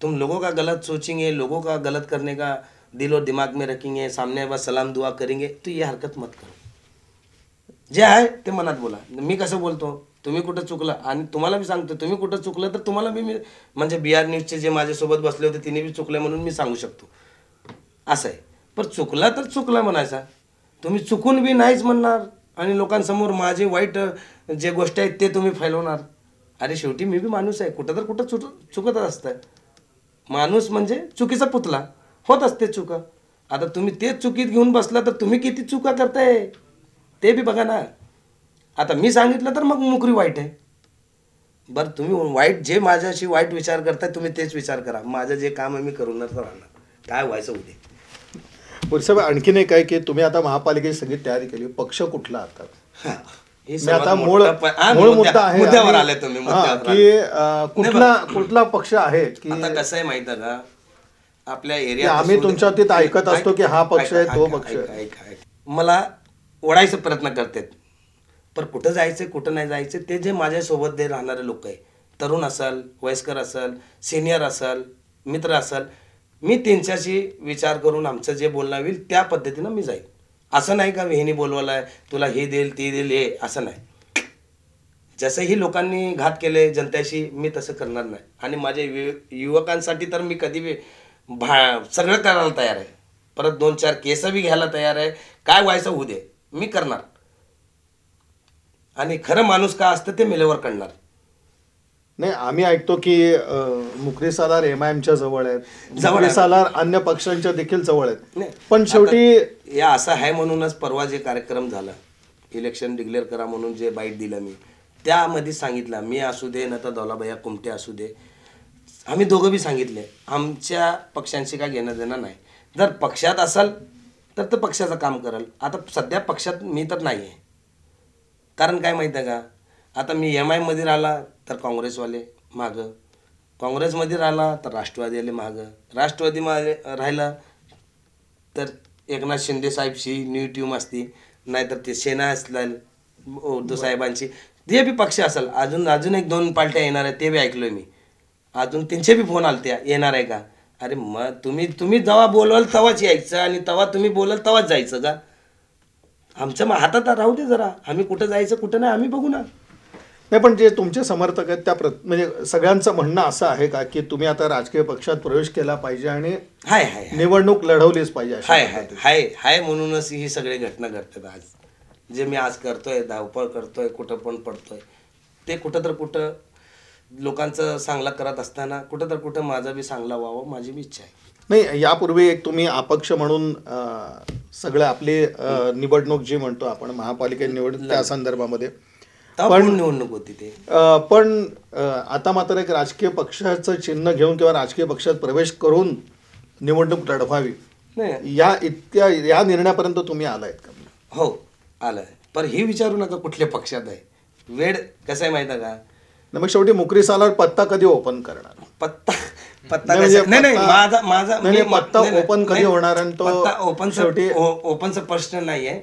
तुम लोगों का गलत सोचेंगे, लोगों का गलत करने का दिल और दिमाग में रखेंगे, सामने बस सलाम दुआ करेंगे तो ये हरकत मत करो। जे आहे ते मनात बोला। मी कसं बोलतो तुम्ही कुठं चुकलं? आणि तुम्हाला मी सांगतो तुम्ही कुठं चुकलं तर तुम्हाला मी मी म्हणजे बी आर न्यूजचे जे माझ्यासोबत बसले होते तिने बी चुकले म्हणून मी सांगू शकतो. असं आहे. पण चुकला तर चुकला म्हणायचा. तुम्ही चुकून बी नाहीच म्हणणार. आणि लोकांसमोर माझे वाईट जे गोष्ट आहेत ते तुम्ही फैलवणार. अरे शेवटी मी बी माणूस आहे. कुठं तर कुठं चुट चुकतच असतं माणूस म्हणजे चुकीचा पुतला. होत असते चुका. आता तुम्ही तेच चुकीत घेऊन बसला तर तुम्ही किती चुका करताय? ते बी बघा ना. आता मी सांगितलं तर मग नोकरी वाईट आहे. बरं तुम्ही वाईट जे माझ्याशी वाईट विचार करताय तुम्ही तेच विचार करा. माझं जे काम आहे मी करूनच राहणार. काय व्हायचं उद्या? पुढचं आणखीन एक आहे की तुम्ही आता महापालिकेची सगळी तयारी केली. पक्ष कुठला आता? हा. हे मी सर्वात आता मूळ मोठं प- हा, मूळ मुद्दा- आहे मुद्द्यावर आले तुम्ही हा, मुद्द्यावर की आले. अं, कुठला कुठला पक्ष आहे की आता कसं आहे माहिती आहे का? आपल्या की एरियात आम्ही तुमच्या तिथं ऐकत असतो की हा पक्ष आहे, तो पक्ष आहे. मला ओढायचा प्रयत्न करतात. पण कुठं जायचं कुठं नाही जायचं ते जे माझ्यासोबत जे राहणारे लोक आहे तरुण असाल वयस्कर असाल सिनियर असाल मित्र असाल मी त्यांच्याशी विचार करून आमचं जे बोलणं होईल त्या पद्धतीनं मी जाईल असं नाही का ह्यानी बोलवायला तुला हे देईल ते देईल हे असं नाही. जसंही लोकांनी घात केले जनतेशी मी तसं करणार नाही. आणि माझ्या यु- युवकांसाठी तर मी कधी भा सगळं करायला तयार आहे. परत दोन चार केस बी घ्यायला तयार आहे. काय व्हायचं होऊ दे. मी करणार. आणि खरं माणूस का असतं ते मेलेवर करणार नाही आम्ही ऐकतो की अं, मुकरी सालार एम आय एमच्या जवळ आहेत. जवळ मुकरी आहे. सालार अन्य पक्षांच्या देखील जवळ आहेत. नाही. पण शेवटी या असं आहे म्हणूनच परवा जे कार्यक्रम झाला इलेक्शन डिक्लेअर करा म्हणून जे बाईट दिलं मी त्यामध्ये सांगितलं मी असू दे न तर दौलाभैया कुमटे असू दे. आम्ही दोघं बी सांगितले आमच्या पक्षांशी काय घेणं देणं नाही. जर पक्षात असाल तर ते पक्षाचं काम कराल. आता सध्या पक्षात मी तर नाही आहे कारण काय माहीत आहे का? आता मी एम आयमध्ये राहिला तर काँग्रेसवाले मागं. काँग्रेसमध्ये राहिला तर राष्ट्रवादीवाले मागं. राष्ट्रवादीमध्ये राहिला तर एकनाथ शिंदे साहेबची न्यू ट्यूम असती. नाहीतर ते सेना असलं उद्धव साहेबांची ते बी पक्ष असेल. अजून अजून एक दोन पार्ट्या येणार आहेत ते बी ऐकलोय मी. अजून त्यांचे बी फोन आलते येणार आहे का? अरे मग तुम्ही तुम्ही जेव्हा बोलवाल तेव्हाच यायचं आणि तेव्हा तुम्ही बोलाल तेव्हाच जायचं का? आमच्या मग हातात राहू दे जरा आम्ही कुठं जायचं कुठं नाही आम्ही बघू ना नाही पण जे तुमचे समर्थक आहेत त्या प्रत म्हणजे सगळ्यांचं म्हणणं असं आहे का की तुम्ही आता राजकीय पक्षात प्रवेश केला पाहिजे आणि हाय हाय हाय. निवडणूक लढवलीच पाहिजे अशा हाय हाय पद्धतीने. हाय हाय म्हणूनच ही सगळी घटना घडतात आज जे मी आज करतोय धावपळ करतोय कुठं पण पडतोय ते कुठं तर कुठं लोकांचं चांगलं करत असताना कुठं तर कुठं माझा बी चांगला व्हावं माझी बी इच्छा आहे नाही यापूर्वी एक तुम्ही अपक्ष म्हणून सगळं आपली निवडणूक जी म्हणतो आपण महापालिका निवड त्या संदर्भामध्ये. पण निवडणूक होती ते? पण आता मात्र एक राजकीय पक्षाचं चिन्ह घेऊन किंवा राजकीय पक्षात प्रवेश करून निवडणूक लढवावी. या इतक्या या निर्णयापर्यंत तुम्ही आलायत का? हो आलं पण हे विचारू नका कुठल्या पक्षात आहे. वेळ कसं आहे माहिती आहे का? मग शेवटी मुकरी सालार पत्ता कधी ओपन करणार? पत्ता पत्ता नाही म्हणजे कसा- नाही नाही पत्ता- माझा माझा नाही, नाही, मी- पत्ता नाही, नाही, open कधी नाही, होणार आणि तो पत्ता शेवटी- ओपनचा प्रश्न नाहीये.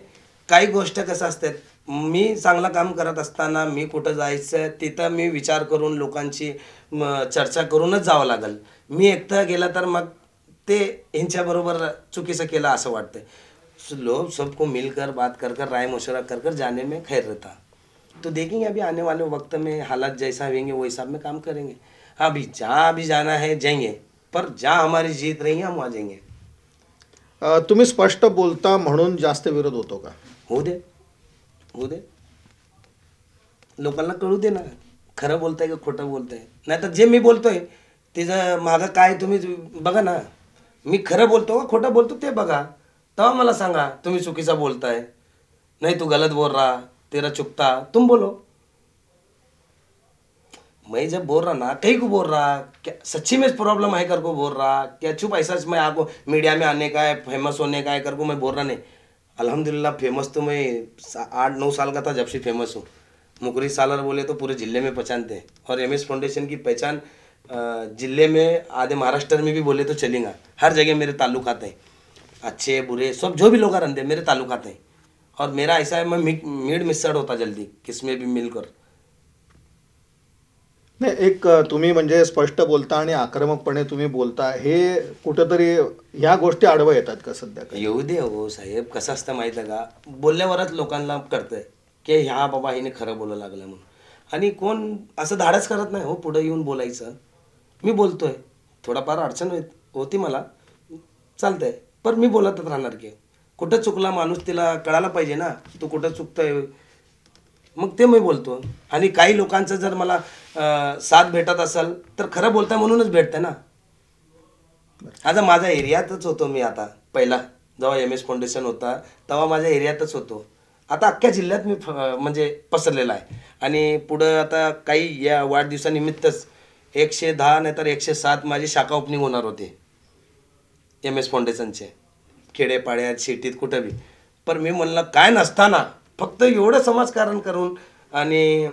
काही गोष्ट कसं असतात मी चांगलं काम करत असताना मी कुठं जायचं तिथं मी विचार करून लोकांची म, चर्चा करूनच जावं लागल. मी एकटा गेला तर मग ते ह्यांच्याबरोबर चुकीचं केलं असं वाटतंय. लोग सबको मिलकर बात कर कर राय मशवरा कर कर जाने में खैर रहता. तो देखेंगे अभी आने वाले वक्त में हालात जैसा होंगे वो हिसाब में काम करेंगे. अभी जहाँ भी जाना है जाएंगे पर जहाँ हमारी जीत रही है हम वहाँ जाएंगे। अ, तुम्ही स्पष्ट बोलता म्हणून जास्त विरोध होतो का? होऊ दे होऊ दे. लोकांना कळू दे ना. खरं बोलताय का खोटं बोलताय? नाही तर जे मी बोलतोय तिचं मागं काय तुम्ही बघा ना. मी खरं बोलतो का खोटं बोलतो ते बघा. तेव्हा मला सांगा तुम्ही चुकीचा बोलताय. नाही तू गलत बोल रहा तेरा चुकता. तुम बोलो. मैं जब बोल रहा ना, कहीं को बोल रहा, क्या सच्ची में प्रॉब्लम है कर को बोल रहा, क्या चुप ऐसा मैं आपको मीडिया में आने का है फ़ेमस होने का है कर को मैं बोल रहा नहीं। अल्हम्दुलिल्लाह फ़ेमस तो मैं आठ, नौ साल का था जब से फ़ेमस हूँ। मुकरी सालर बोले तो पूरे ज़िले में पहचानते हैं और एम फाउंडेशन की पहचान ज़िले में आधे महाराष्ट्र में भी बोले तो चलेगा। हर जगह मेरे ताल्लुकात हैं। अच्छे, बुरे, सब जो भी लोग रहते हैं, मेरे ताल्लुकात हैं। और मेरा ऐसा है, मैं मीड, मिड मिसड होता जल्दी किसमें भी मिलकर। नाही एक तुम्ही म्हणजे स्पष्ट बोलता आणि आक्रमकपणे तुम्ही बोलता हे कुठंतरी ह्या गोष्टी आडव्या येतात का सध्या येऊ दे हो साहेब कसं असतं माहिती आहे का? बोलल्यावरच लोकांना कळतंय की ह्या बाबा हिने खरं बोलायला लागलं म्हणून. आणि कोण असं धाडच करत नाही हो पुढं येऊन बोलायचं. मी बोलतोय. थोडाफार अडचण होती मला. चालतंय. पण मी बोलतच राहणार की. कुठं चुकला माणूस तिला कळायला पाहिजे ना तू कुठं चुकतोय? मग ते मी बोलतो. आणि काही लोकांचं जर मला अं, साथ भेटत असेल तर खरं बोलता म्हणूनच भेटतं ना. आता माझा एरियातच होतो मी आता पहिला. जेव्हा एम एस फाउंडेशन होता तेव्हा माझ्या एरियातच होतो. आता अख्ख्या जिल्ह्यात मी फ- म्हणजे पसरलेला आहे. आणि पुढं आता काही या वाढदिवसानिमित्तच एकशे दहा नाहीतर एकशे सात माझी शाखा ओपनिंग होणार होती. एम एस फाउंडेशनचे खेडेपाड्यात शेतीत कुठं बी. पण मी म्हणलं काय नसताना फक्त एवढं समाजकारण करून आणि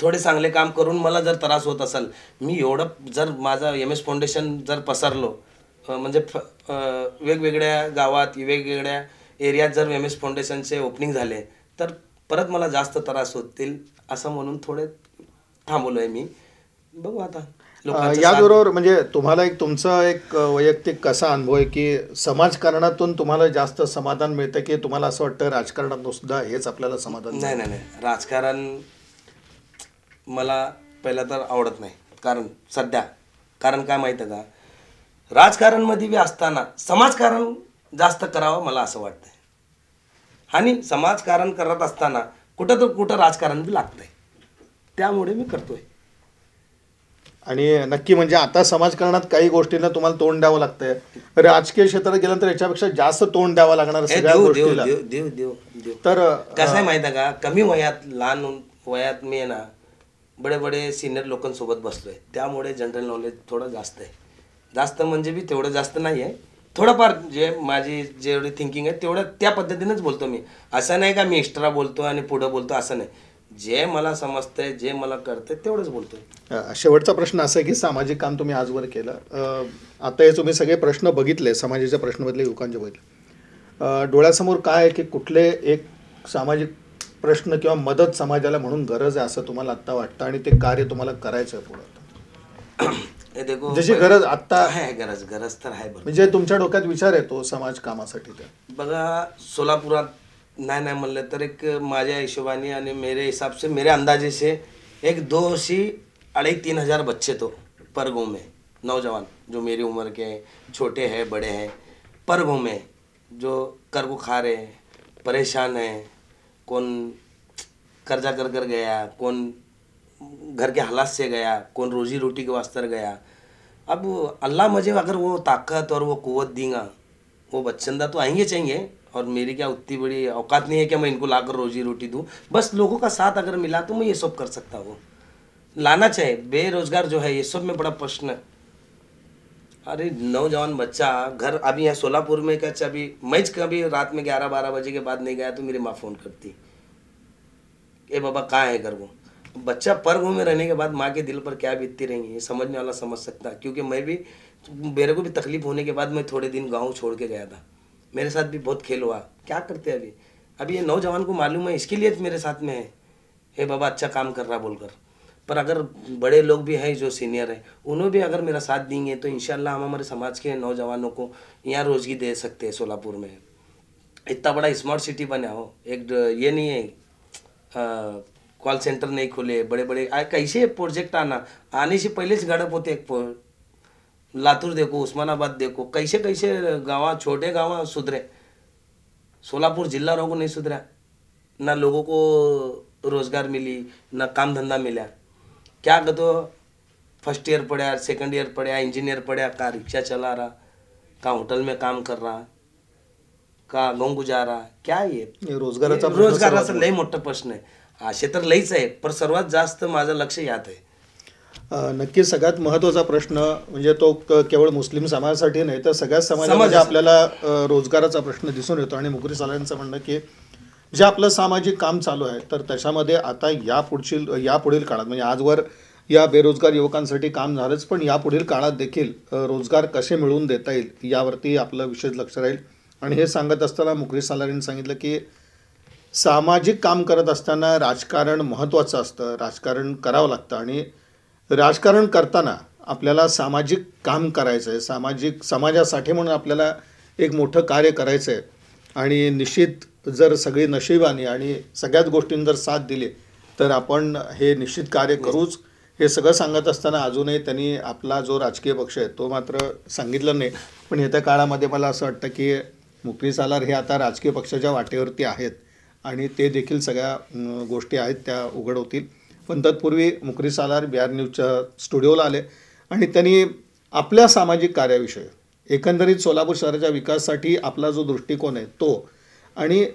थोडे चांगले काम करून मला जर त्रास होत असेल मी एवढं जर माझं एम एस फाउंडेशन जर पसरलो म्हणजे फ वेगवेगळ्या गावात वेगवेगळ्या एरियात जर एम एस फाउंडेशनचे ओपनिंग झाले तर परत मला जास्त त्रास होतील असं म्हणून थोडे थांबवलो आहे मी. बघू आता. याचबरोबर म्हणजे तुम्हाला एक तुमचा एक वैयक्तिक कसा अनुभव आहे की समाजकारणातून तुम्हाला जास्त समाधान मिळतं की तुम्हाला असं वाटतं राजकारणातून सुद्धा हेच आपल्याला समाधान नाही नाही नाही. राजकारण मला पहिलं तर आवडत नाही. कारण सध्या कारण काय माहितं का? राजकारणमध्ये बी असताना समाजकारण जास्त करावं मला असं वाटतंय. आणि समाजकारण करत असताना कुठं तर कुठं राजकारण बी लागतंय. त्यामुळे मी करतोय. आणि नक्की म्हणजे आता समाजकारणात काही गोष्टींना तुम्हाला तोंड द्यावं लागतंय. राजकीय क्षेत्रात गेल्यानंतर याच्यापेक्षा जास्त तोंड द्यावं लागणार सगळ्या गोष्टीला. तर कसं आहे माहिती आहे का? कमी वयात लहान वयात मी आहे ना बडे बडे सिनियर लोकांसोबत बसलोय. त्यामुळे जनरल नॉलेज थोडं जास्त आहे. जास्त म्हणजे बी तेवढं जास्त नाही आहे थोडंफार जे माझी जेवढी थिंकिंग आहे तेवढं त्या पद्धतीनेच बोलतो मी. असं नाही का मी एक्स्ट्रा बोलतो आणि पुढं बोलतो असं नाही. जे मला समजतंय जे मला कळतंय तेवढंच बोलतोय. अ, शेवटचा प्रश्न असा आहे की सामाजिक काम तुम्ही आजवर केलं. अ, आता हे तुम्ही सगळे प्रश्न बघितले समाजाच्या प्रश्नामधले युवकांचे बघितले अ, डोळ्यासमोर काय आहे की कुठले एक सामाजिक प्रश्न किंवा मदत समाजाला म्हणून गरज आहे असं तुम्हाला आत्ता वाटतं आणि ते कार्य तुम्हाला करायचं आहे पुढं हे देखो जशी गरज आत्ता आहे गरज गरज तर आहे बरं म्हणजे तुमच्या डोक्यात विचार येतो समाज कामासाठी ते बघा सोलापुरात नाही नाही म्हणलं तर एक माझ्या हिशोबाने आणि मेरे हिसाब से, मेरे अंदाजे से, एक दो से अढ़ाई तीन हज़ार बच्चे तो पर गाँव में, नौजवान, जो मेरी उम्र के हैं, छोटे हैं, बड़े हैं पर गाँव में, जो कर को खा रहे हैं, परेशान हैं, कौन कर्जा कर कर गया, कौन घर के हालात से गया, कौन रोजी रोटी के वास्ते गया। अब अल्लाह मुझे अगर वो ताकत और वो कुवत देगा, वो बच्चंदा तो आएँगे चाहिए और मेरी क्या उतनी बड़ी औकात नहीं है कि मैं इनको लाकर रोजी रोटी दूँ। बस लोगों का साथ अगर मिला तो मैं ये सब कर सकता हूँ। लाना चाहिए बेरोजगार जो है, ये सब में बड़ा प्रश्न है। अरे, नौजवान बच्चा, घर अभी यहाँ सोलापुर में, क्या अभी, मैं कभी रात में ग्यारह बारह बजे के बाद नहीं गया तो मेरी माँ फ़ोन करती। ए बाबा, कहाँ है घर वो? बच्चा पर्व में रहने के बाद माँ के दिल पर क्या बीतती रहेंगी, ये समझने वाला समझ सकता क्योंकि मैं भी, मेरे को भी तकलीफ़ होने के बाद मैं थोड़े दिन गाँव छोड़ के गया था। मेरे साथ भी बहुत खेल हुआ। क्या करते हैं अभी? अभी ये नौजवान को मालूम है, इसके लिए मेरे साथ में है। हे बाबा अच्छा काम कर रहा बोलकर। पर अगर बड़े लोग भी हैं, जो सीनियर हैं उन्होंने भी अगर मेरा साथ देंगे तो इंशाल्लाह हम हमारे समाज के नौजवानों को यहाँ रोजगी दे सकते हैं सोलापुर में। इतना बड़ा स्मार्ट सिटी बना हो। एक ये नहीं है कॉल सेंटर नहीं खुले बड़े बड़े कैसे प्रोजेक्ट आना? आने से पहले से गड़प होते एक लातूर देखो उस्मानाबाद देखो कैसे कैसे गाँव छोटे गाँव सुधरे। सोलापुर जिला रोगों नहीं सुधरा। ना लोगों को रोज़गार मिली ना काम धंधा मिला। क्या तो फ़र्स्ट ईयर पढ़ा सेकंड ईयर पढ़ा इंजीनियर पढ़ा का रिक्शा चला रहा का होटल में काम कर रहा का गाँव गुजार रहा क्या आहे हे हे रोजगाराचा लय मोठा प्रश्न आहे. असे तर लईच आहे पण सर्वात जास्त माझं लक्ष यात आहे. नक्की सगळ्यात महत्त्वाचा प्रश्न म्हणजे तो केवळ मुस्लिम समाजासाठी नाही तर सगळ्याच समाजामध्ये. आपल्याला रोजगाराचा प्रश्न दिसून येतो. आणि मुकरी सालांचं म्हणणं की जे आपलं सामाजिक काम चालू आहे तर त्याच्यामध्ये आता या पुढची यापुढील काळात म्हणजे आजवर या बेरोजगार युवकांसाठी काम झालंच पण यापुढील काळात देखील रोजगार कसे मिळवून देता येईल यावरती आपलं विशेष लक्ष राहील. आणि हे सांगत असताना मुकरी सालारींनी सांगितलं की सामाजिक काम करत असताना राजकारण महत्त्वाचं असतं राजकारण करावं लागतं. आणि राजकारण करताना आपल्याला सामाजिक काम करायचं आहे सामाजिक समाजासाठी म्हणून आपल्याला एक मोठं कार्य करायचं आहे आणि निश्चित जर सगळी नशिबाने आणि सगळ्याच गोष्टींनी जर साथ दिली तर आपण हे निश्चित कार्य करूच. हे सगळं सांगत असताना अजूनही त्यांनी आपला जो राजकीय पक्ष आहे तो मात्र सांगितलं नाही. पण येत्या काळामध्ये मला असं वाटतं की मुकरी सालार हे आता राजकीय पक्षाच्या वाटेवरती आहेत. आणि ते देखील सगळ्या गोष्टी आहेत त्या उघड होतील. पण तत्पूर्वी मुकरी सालार बिहार न्यूजच्या स्टुडिओला आले आणि त्यांनी आपल्या सामाजिक कार्याविषयी एकंदरीत सोलापूर शहराच्या विकासासाठी आपला जो दृष्टिकोन आहे तो आणि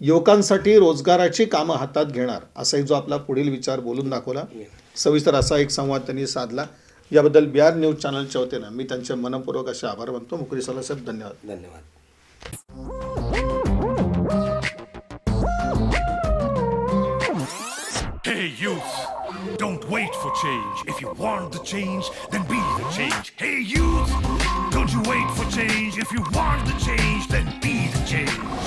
युवकांसाठी रोजगाराची कामं हातात घेणार असाही जो आपला पुढील विचार बोलून दाखवला. सविस्तर असा एक संवाद त्यांनी साधला. याबद्दल बिहार न्यूज चॅनलच्या वतीनं मी त्यांचे मनपूर्वक असे आभार मानतो. मुकरी सालार साहेब धन्यवाद. धन्यवाद. Wait for change. If you want the change, then be the change. Hey, youth! Don't you wait for change. If you want the change, then be the change.